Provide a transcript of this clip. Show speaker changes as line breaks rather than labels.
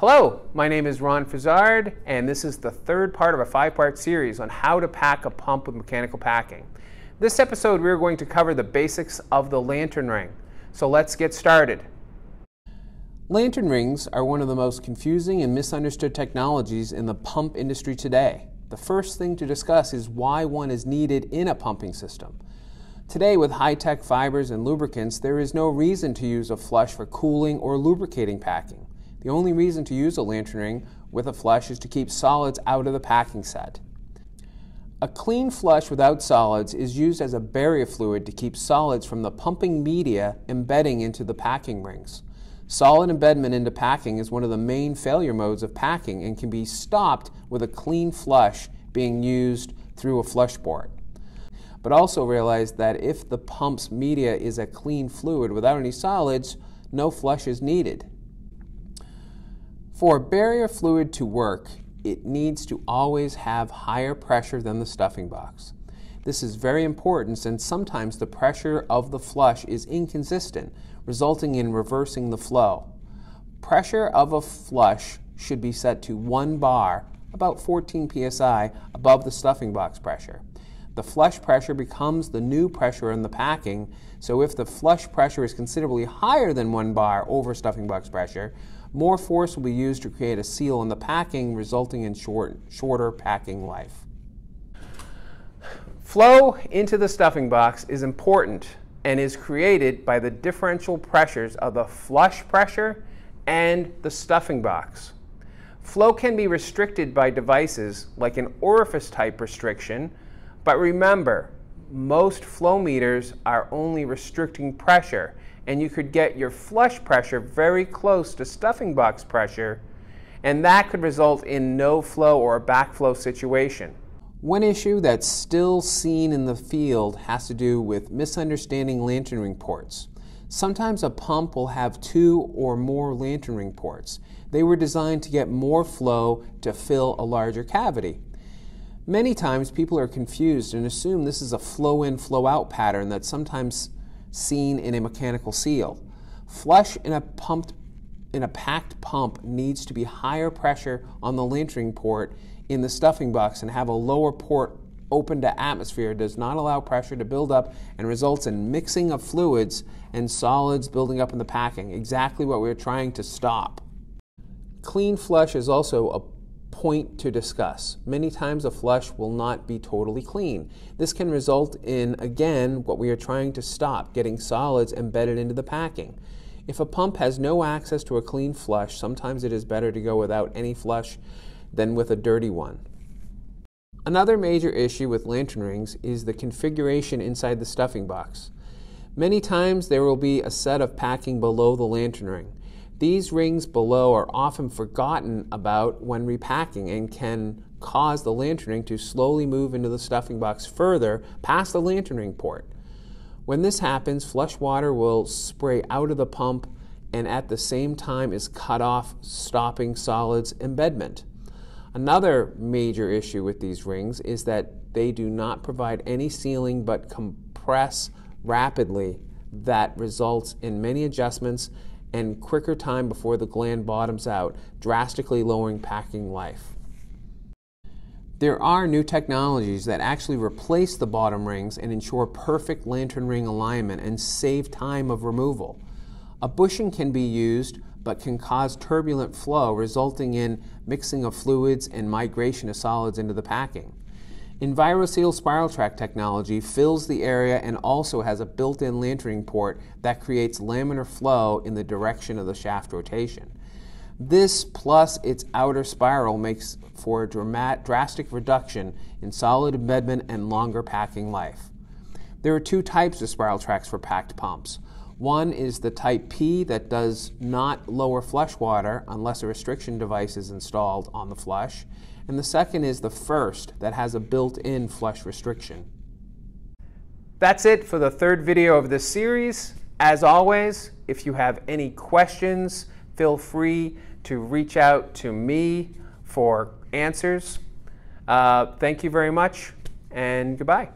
Hello, my name is Ron Fazard, and this is the third part of a five-part series on how to pack a pump with mechanical packing. This episode, we're going to cover the basics of the lantern ring. So let's get started. Lantern rings are one of the most confusing and misunderstood technologies in the pump industry today. The first thing to discuss is why one is needed in a pumping system. Today, with high-tech fibers and lubricants, there is no reason to use a flush for cooling or lubricating packing. The only reason to use a lantern ring with a flush is to keep solids out of the packing set. A clean flush without solids is used as a barrier fluid to keep solids from the pumping media embedding into the packing rings. Solid embedment into packing is one of the main failure modes of packing and can be stopped with a clean flush being used through a flush port. But also realize that if the pump's media is a clean fluid without any solids, no flush is needed. For barrier fluid to work, it needs to always have higher pressure than the stuffing box. This is very important since sometimes the pressure of the flush is inconsistent, resulting in reversing the flow. Pressure of a flush should be set to 1 bar, about 14 psi, above the stuffing box pressure. The flush pressure becomes the new pressure in the packing, so if the flush pressure is considerably higher than 1 bar over stuffing box pressure, more force will be used to create a seal in the packing, resulting in short, shorter packing life. Flow into the stuffing box is important and is created by the differential pressures of the flush pressure and the stuffing box. Flow can be restricted by devices like an orifice type restriction, but remember, most flow meters are only restricting pressure and you could get your flush pressure very close to stuffing box pressure, and that could result in no flow or a backflow situation. One issue that's still seen in the field has to do with misunderstanding lantern ring ports. Sometimes a pump will have two or more lantern ring ports. They were designed to get more flow to fill a larger cavity. Many times people are confused and assume this is a flow in, flow out pattern that's sometimes seen in a mechanical seal. Flush in a pumped in a packed pump needs to be higher pressure on the lantern port in the stuffing box and have a lower port open to atmosphere does not allow pressure to build up and results in mixing of fluids and solids building up in the packing, exactly what we're trying to stop. Clean flush is also a point to discuss. Many times a flush will not be totally clean. This can result in, again, what we are trying to stop, getting solids embedded into the packing. If a pump has no access to a clean flush, sometimes it is better to go without any flush than with a dirty one. Another major issue with lantern rings is the configuration inside the stuffing box. Many times there will be a set of packing below the lantern ring. These rings below are often forgotten about when repacking and can cause the lantern ring to slowly move into the stuffing box further past the lantern ring port. When this happens, flush water will spray out of the pump and at the same time is cut off, stopping solids embedment. Another major issue with these rings is that they do not provide any sealing but compress rapidly that results in many adjustments and quicker time before the gland bottoms out, drastically lowering packing life. There are new technologies that actually replace the bottom rings and ensure perfect lantern ring alignment and save time of removal. A bushing can be used but can cause turbulent flow resulting in mixing of fluids and migration of solids into the packing. EnviroSeal SpiralTrac technology fills the area and also has a built-in lantern port that creates laminar flow in the direction of the shaft rotation. This plus its outer spiral makes for a dramatic, drastic reduction in solid embedment and longer packing life. There are two types of SpiralTracs for packed pumps. One is the type P that does not lower flush water unless a restriction device is installed on the flush, and the second is the first that has a built-in flush restriction. That's it for the third video of this series. As always, if you have any questions, feel free to reach out to me for answers. Uh, thank you very much, and goodbye.